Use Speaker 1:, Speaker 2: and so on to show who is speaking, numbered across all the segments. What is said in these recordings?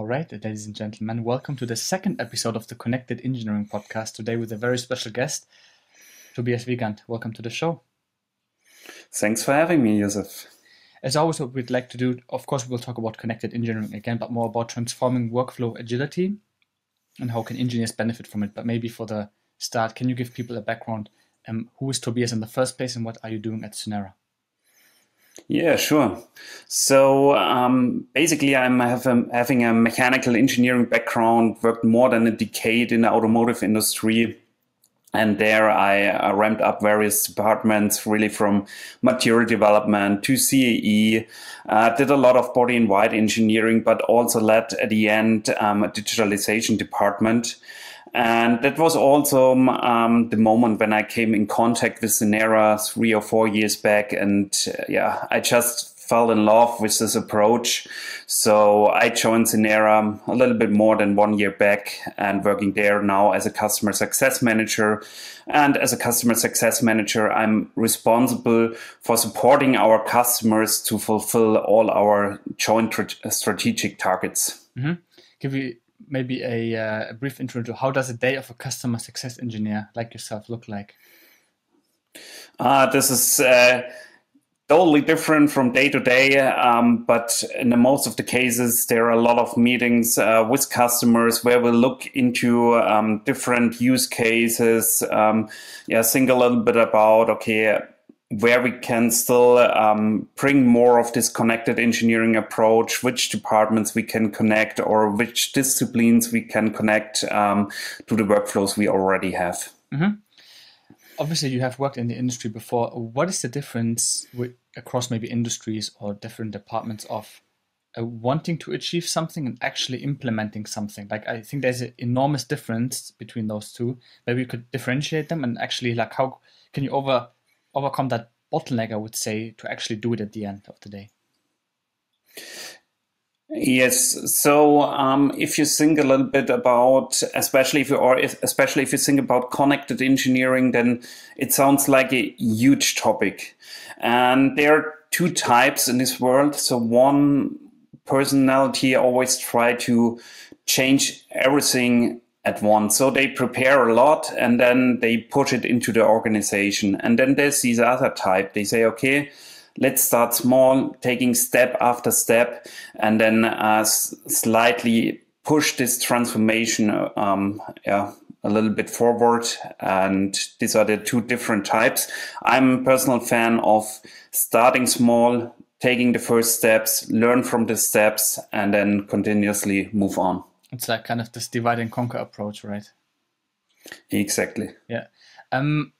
Speaker 1: All right, ladies and gentlemen, welcome to the second episode of the Connected Engineering Podcast. Today with a very special guest, Tobias Wigand. Welcome to the show.
Speaker 2: Thanks for having me, Josef.
Speaker 1: As always, what we'd like to do, of course, we'll talk about connected engineering again, but more about transforming workflow agility and how can engineers benefit from it. But maybe for the start, can you give people a background? Um, who is Tobias in the first place, and what are you doing at Synera?
Speaker 2: Yeah, sure. So um, basically, I'm a, having a mechanical engineering background, worked more than a decade in the automotive industry. And there I uh, ramped up various departments, really from material development to CAE. Uh, did a lot of body in white engineering, but also led at the end um, a digitalization department. And that was also um, the moment when I came in contact with Synera three or four years back. And uh, yeah, I just fell in love with this approach. So I joined Synera a little bit more than one year back and working there now as a customer success manager. And as a customer success manager, I'm responsible for supporting our customers to fulfill all our joint strategic targets.
Speaker 1: Mm-hmm. Give you maybe a, uh, a brief intro to how does a day of a customer success engineer like yourself look like?
Speaker 2: Uh, this is uh, totally different from day to day, um, but in the most of the cases, there are a lot of meetings uh, with customers where we look into um, different use cases. Um, yeah, think a little bit about okay where we can still um, bring more of this connected engineering approach, which departments we can connect or which disciplines we can connect um, to the workflows we already have.
Speaker 1: Mm-hmm. Obviously, you have worked in the industry before. What is the difference with, across maybe industries or different departments of uh, wanting to achieve something and actually implementing something? Like, I think there's an enormous difference between those two. Maybe you could differentiate them and actually, like, how can you over overcome that bottleneck, I would say, to actually do it at the end of the day?
Speaker 2: Yes. So um, if you think a little bit about, especially if you are, especially if you think about connected engineering, then it sounds like a huge topic. And there are two types in this world. So one personality always try to change everything at once. So they prepare a lot and then they push it into the organization. And then there's this other type. They say, okay, let's start small, taking step after step, and then uh, slightly push this transformation um, yeah, a little bit forward. And these are the two different types. I'm a personal fan of starting small, taking the first steps, learn from the steps, and then continuously move on.
Speaker 1: It's like kind of this divide and conquer approach, right?
Speaker 2: Exactly.
Speaker 1: Yeah. Um,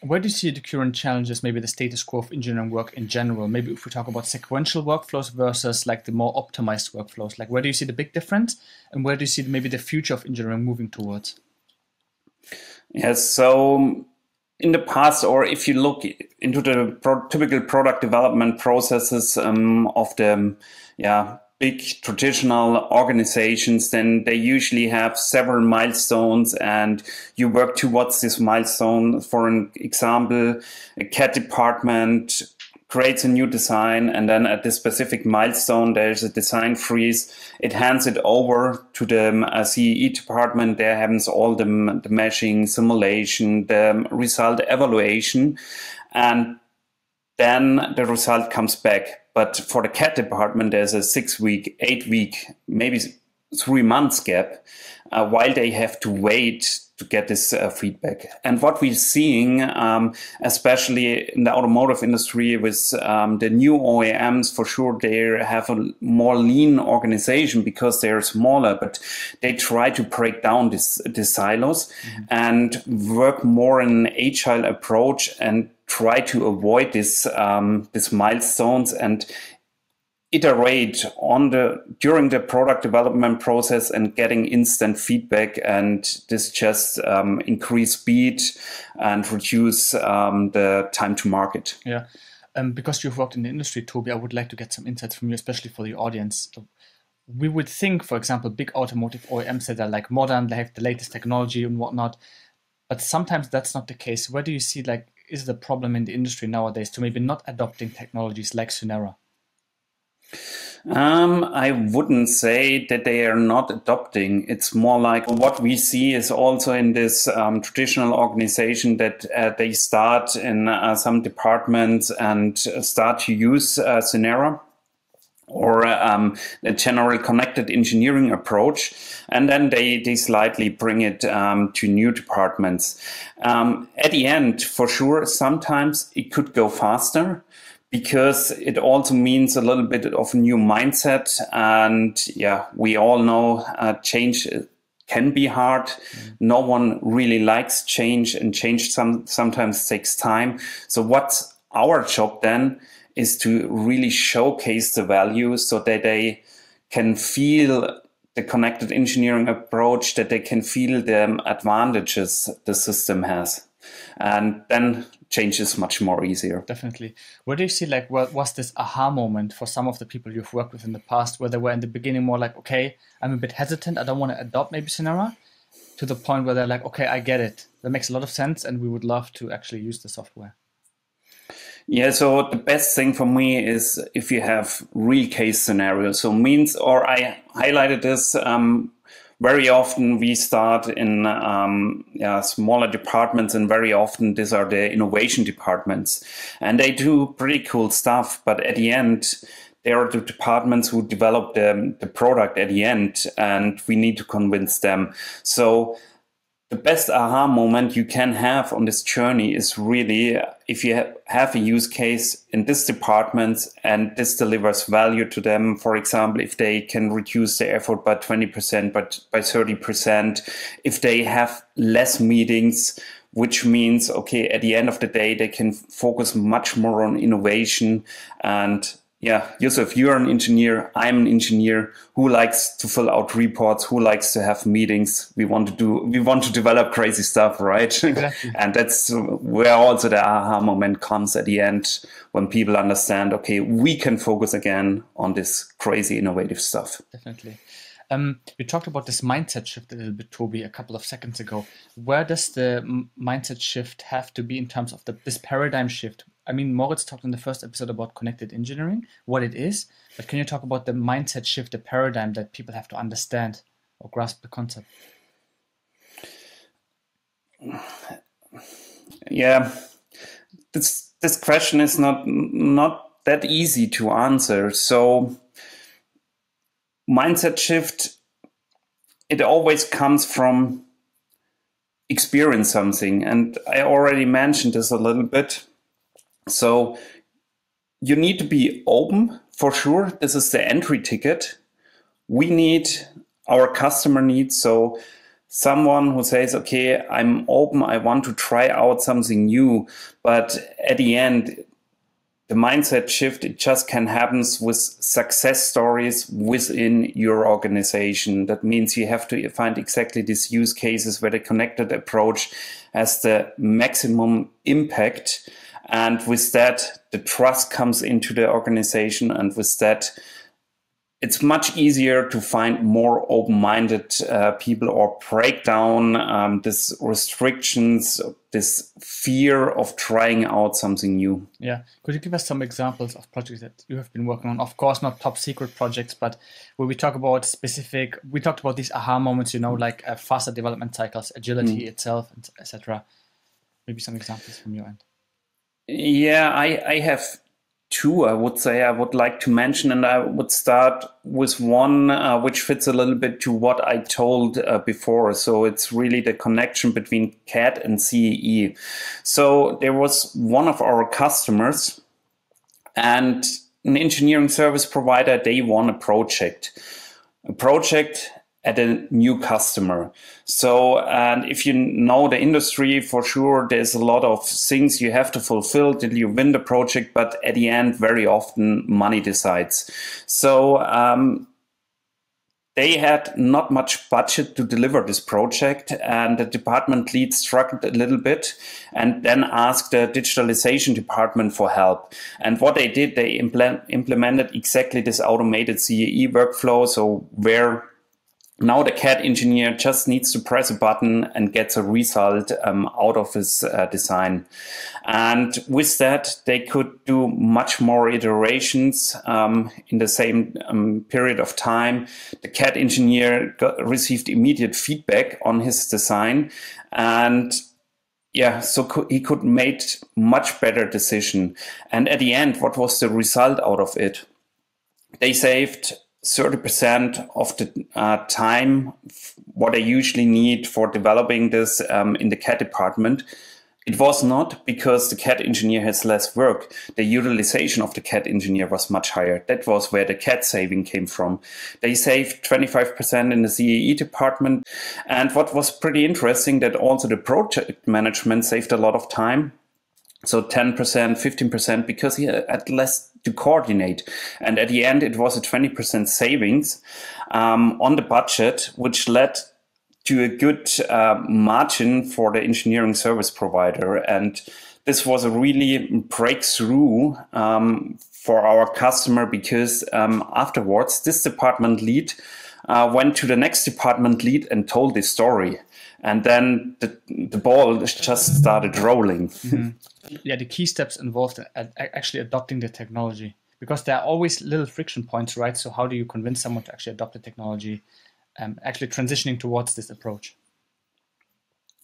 Speaker 1: where do you see the current challenges, maybe the status quo of engineering work in general? Maybe if we talk about sequential workflows versus like the more optimized workflows, like where do you see the big difference and where do you see maybe the future of engineering moving towards?
Speaker 2: Yes, so in the past, or if you look into the pro- typical product development processes um, of the yeah big traditional organizations, then they usually have several milestones and you work towards this milestone. For an example, a CAD department creates a new design and then at this specific milestone there's a design freeze. It hands it over to the uh, CAE department. There happens all the, the meshing simulation the result evaluation and then the result comes back but for the CAD department, there's a six week, eight week, maybe three months gap uh, while they have to wait to get this uh, feedback. And what we're seeing, um, especially in the automotive industry with um, the new OEMs, for sure, they have a more lean organization because they're smaller, but they try to break down this, these silos mm-hmm. and work more in an agile approach and try to avoid this um, these milestones and iterate on the during the product development process and getting instant feedback and this just um, increase speed and reduce um, the time to market.
Speaker 1: Yeah. Um, because you've worked in the industry toby i would like to get some insights from you especially for the audience. We would think for example big automotive oems that are like modern they have the latest technology and whatnot but sometimes that's not the case. Where do you see like is the problem in the industry nowadays to maybe not adopting technologies like Synera?
Speaker 2: Um, I wouldn't say that they are not adopting. It's more like what we see is also in this um, traditional organization that uh, they start in uh, some departments and start to use uh, or um, a general connected engineering approach. And then they, they slightly bring it um, to new departments. Um, at the end, for sure, sometimes it could go faster because it also means a little bit of a new mindset. And yeah, we all know uh, change can be hard. Mm. No one really likes change and change some, sometimes takes time. So what's our job then? is to really showcase the value so that they can feel the connected engineering approach, that they can feel the advantages the system has. And then change is much more easier.
Speaker 1: Definitely. Where do you see like what was this aha moment for some of the people you've worked with in the past where they were in the beginning more like, okay, I'm a bit hesitant, I don't want to adopt maybe Synera, to the point where they're like, okay, I get it. That makes a lot of sense and we would love to actually use the software.
Speaker 2: Yeah, so the best thing for me is if you have real case scenarios. So means, or I highlighted this um, very often we start in um, yeah, smaller departments and very often these are the innovation departments. And they do pretty cool stuff but at the end they are the departments who develop the, the product at the end and we need to convince them. So the best aha moment you can have on this journey is really uh, if you have a use case in this department and this delivers value to them. For example, if they can reduce their effort by 20%, but by 30%, if they have less meetings, which means, okay, at the end of the day, they can focus much more on innovation and yeah, Yusuf, you're an engineer. I'm an engineer who likes to fill out reports, who likes to have meetings. We want to do, we want to develop crazy stuff, right? Exactly. and that's where also the aha moment comes at the end when people understand, okay, we can focus again on this crazy innovative stuff.
Speaker 1: Definitely. Um, you talked about this mindset shift a little bit, Toby, a couple of seconds ago. Where does the mindset shift have to be in terms of the, this paradigm shift? I mean, Moritz talked in the first episode about connected engineering, what it is, but can you talk about the mindset shift, the paradigm that people have to understand or grasp the concept?
Speaker 2: Yeah, this this question is not not that easy to answer. So, mindset shift, it always comes from experience something, and I already mentioned this a little bit so you need to be open for sure. This is the entry ticket. We need our customer needs. So someone who says, okay, I'm open. I want to try out something new. But at the end, the mindset shift, it just can happen with success stories within your organization. That means you have to find exactly these use cases where the connected approach has the maximum impact and with that, the trust comes into the organization. And with that, it's much easier to find more open-minded uh, people or break down um, this restrictions, this fear of trying out something new.
Speaker 1: Yeah, could you give us some examples of projects that you have been working on? Of course, not top secret projects, but where we talk about specific. We talked about these aha moments, you know, like uh, faster development cycles, agility mm. itself, etc. Maybe some examples from your end.
Speaker 2: Yeah, I, I have two, I would say I would like to mention, and I would start with one uh, which fits a little bit to what I told uh, before. So it's really the connection between CAD and CAE. So there was one of our customers and an engineering service provider, they won a project. A project at a new customer. So, and if you know the industry for sure, there's a lot of things you have to fulfill till you win the project, but at the end, very often money decides. So, um, they had not much budget to deliver this project and the department lead struggled a little bit and then asked the digitalization department for help and what they did they implement, implemented exactly this automated CAE workflow so where now the CAD engineer just needs to press a button and gets a result um, out of his uh, design. And with that, they could do much more iterations um, in the same um, period of time. The CAD engineer got, received immediate feedback on his design and yeah, so he could make much better decision. And at the end, what was the result out of it? They saved 30% of the uh, time what I usually need for developing this um, in the CAD department. It was not because the CAD engineer has less work. The utilization of the CAD engineer was much higher. That was where the CAD saving came from. They saved 25% in the CAE department. And what was pretty interesting that also the project management saved a lot of time. So 10%, 15% because he had less to coordinate. And at the end, it was a 20% savings um, on the budget, which led to a good uh, margin for the engineering service provider. And this was a really breakthrough um, for our customer because um, afterwards, this department lead uh, went to the next department lead and told this story. And then the, the ball just started rolling. Mm-hmm.
Speaker 1: Yeah, the key steps involved in actually adopting the technology because there are always little friction points, right? So, how do you convince someone to actually adopt the technology? um, actually transitioning towards this approach?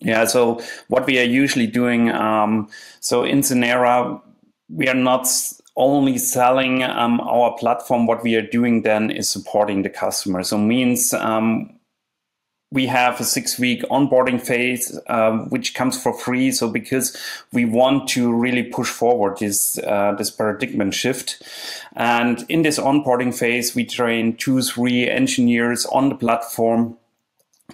Speaker 2: Yeah, so what we are usually doing, um, so in Synera, we are not only selling um, our platform. What we are doing then is supporting the customer. So means um, we have a six week onboarding phase, um, which comes for free. So because we want to really push forward this, uh, this paradigm shift. And in this onboarding phase, we train two, three engineers on the platform,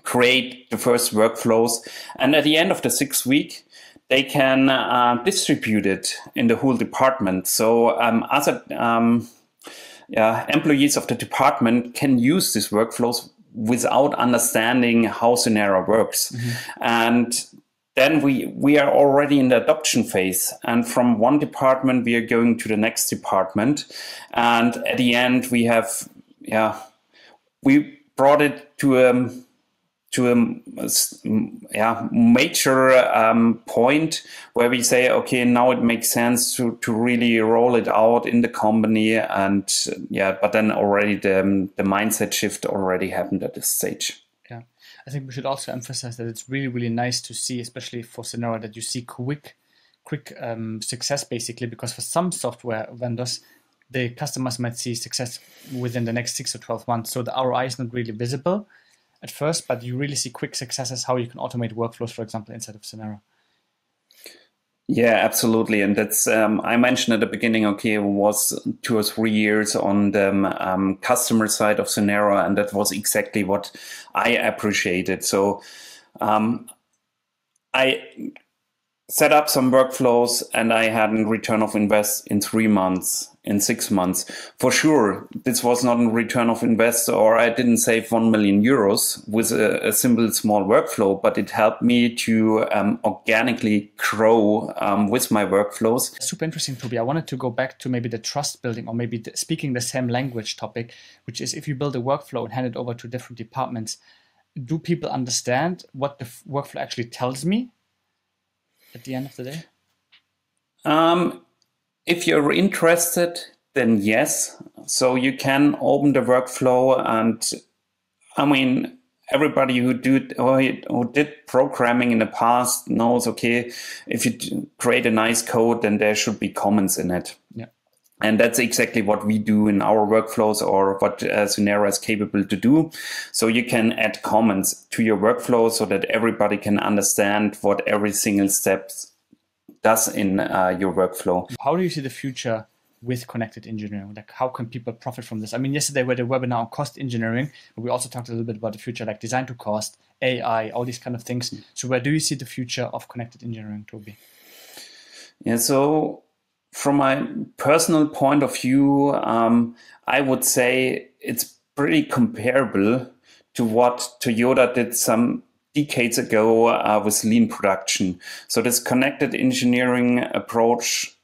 Speaker 2: create the first workflows. And at the end of the six week, they can uh, distribute it in the whole department. So um, other um, yeah, employees of the department can use these workflows without understanding how Synera works. Mm-hmm. And then we we are already in the adoption phase and from one department we are going to the next department and at the end we have yeah we brought it to um to a yeah, major um, point where we say, okay, now it makes sense to, to really roll it out in the company. And yeah, but then already the, the mindset shift already happened at this stage.
Speaker 1: Yeah. I think we should also emphasize that it's really, really nice to see, especially for Synera, that you see quick, quick um, success basically, because for some software vendors, the customers might see success within the next six or 12 months. So the ROI is not really visible at first, but you really see quick successes how you can automate workflows, for example, inside of Synera.
Speaker 2: Yeah, absolutely. And that's, um, I mentioned at the beginning, okay, it was two or three years on the um, customer side of Synera, and that was exactly what I appreciated. So um, I set up some workflows and I had a return of invest in three months in six months. For sure, this was not a return of invest or I didn't save 1 million euros with a, a simple small workflow, but it helped me to um, organically grow um, with my workflows.
Speaker 1: Super interesting, Toby. I wanted to go back to maybe the trust building or maybe the, speaking the same language topic, which is if you build a workflow and hand it over to different departments, do people understand what the workflow actually tells me at the end of the day?
Speaker 2: Um, if you're interested, then yes. So you can open the workflow, and I mean, everybody who did who did programming in the past knows. Okay, if you create a nice code, then there should be comments in it.
Speaker 1: Yeah.
Speaker 2: And that's exactly what we do in our workflows or what uh, Synera is capable to do. So you can add comments to your workflow so that everybody can understand what every single step does in uh, your workflow.
Speaker 1: How do you see the future with connected engineering? Like, how can people profit from this? I mean, yesterday we had a webinar on cost engineering, but we also talked a little bit about the future, like design to cost, AI, all these kind of things. So, where do you see the future of connected engineering, Toby?
Speaker 2: Yeah, so from my personal point of view, um, I would say it's pretty comparable to what Toyota did some decades ago uh, with lean production. So this connected engineering approach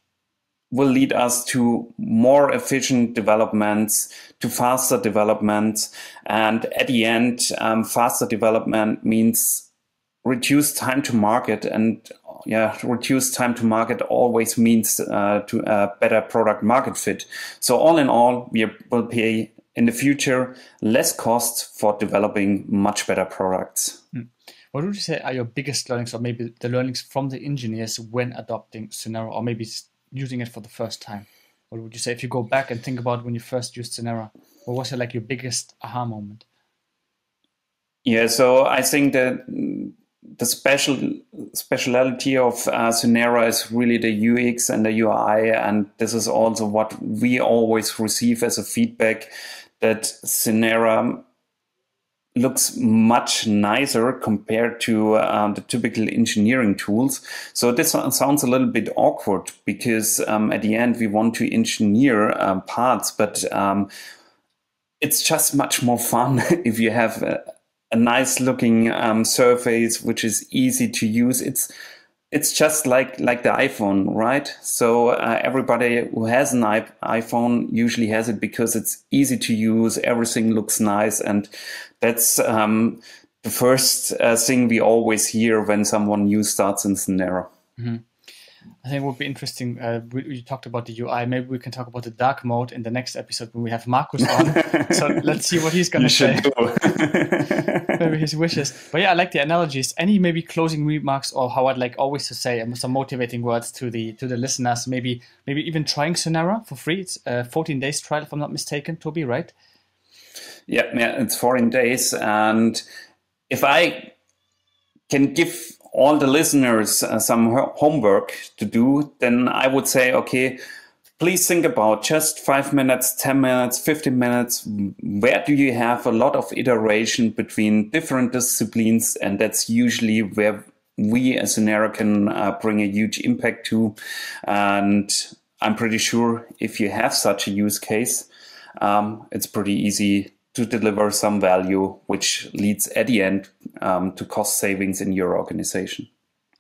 Speaker 2: will lead us to more efficient developments, to faster developments. And at the end, um, faster development means reduced time to market and yeah, reduced time to market always means uh, to a better product market fit. So all in all, we will pay in the future less cost for developing much better products. Mm.
Speaker 1: What would you say are your biggest learnings, or maybe the learnings from the engineers when adopting Synera, or maybe using it for the first time? What would you say if you go back and think about when you first used Synera? What was it like your biggest aha moment?
Speaker 2: Yeah, so I think that the special speciality of uh, is really the UX and the UI, and this is also what we always receive as a feedback that Synera looks much nicer compared to um, the typical engineering tools. So this sounds a little bit awkward because um, at the end we want to engineer um, parts, but um, it's just much more fun if you have a nice looking um, surface which is easy to use. It's it's just like like the iPhone, right? So uh, everybody who has an iPhone usually has it because it's easy to use. Everything looks nice, and that's um, the first uh, thing we always hear when someone new starts in Synera. Mm-hmm.
Speaker 1: I think it would be interesting. Uh, we, we, talked about the UI. Maybe we can talk about the dark mode in the next episode when we have Markus on. so let's see what he's going to say. maybe his wishes. But yeah, I like the analogies. Any maybe closing remarks or how I'd like always to say some motivating words to the to the listeners. Maybe maybe even trying Synera for free. It's a 14 days trial, if I'm not mistaken. Toby, right?
Speaker 2: Yeah, yeah, it's 14 days, and if I can give all the listeners uh, some homework to do, then I would say, okay, please think about just five minutes, 10 minutes, 15 minutes. Where do you have a lot of iteration between different disciplines? And that's usually where we as Synera can uh, bring a huge impact to. And I'm pretty sure if you have such a use case, um, it's pretty easy to deliver some value, which leads at the end um, to cost savings in your organization.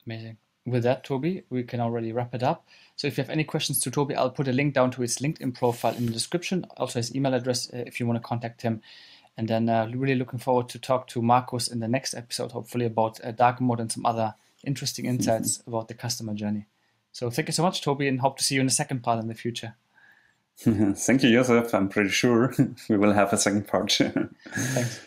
Speaker 1: Amazing. With that, Toby, we can already wrap it up. So if you have any questions to Toby, I'll put a link down to his LinkedIn profile in the description, also his email address uh, if you want to contact him. And then uh, really looking forward to talk to Markus in the next episode, hopefully about uh, dark mode and some other interesting insights mm-hmm. about the customer journey. So thank you so much, Toby, and hope to see you in the second part in the future.
Speaker 2: Thank you, Joseph. I'm pretty sure we will have a second part. Thanks.